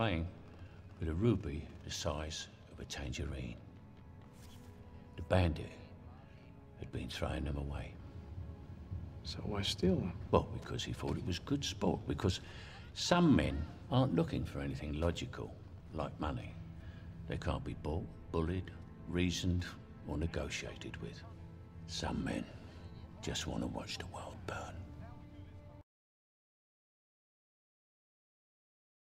playing with a ruby the size of a tangerine. The bandit had been throwing them away. So why steal them? Well, because he thought it was good sport. Because some men aren't looking for anything logical, like money. They can't be bought, bullied, reasoned, or negotiated with. Some men just want to watch the world.